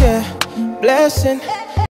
yeah, blessing.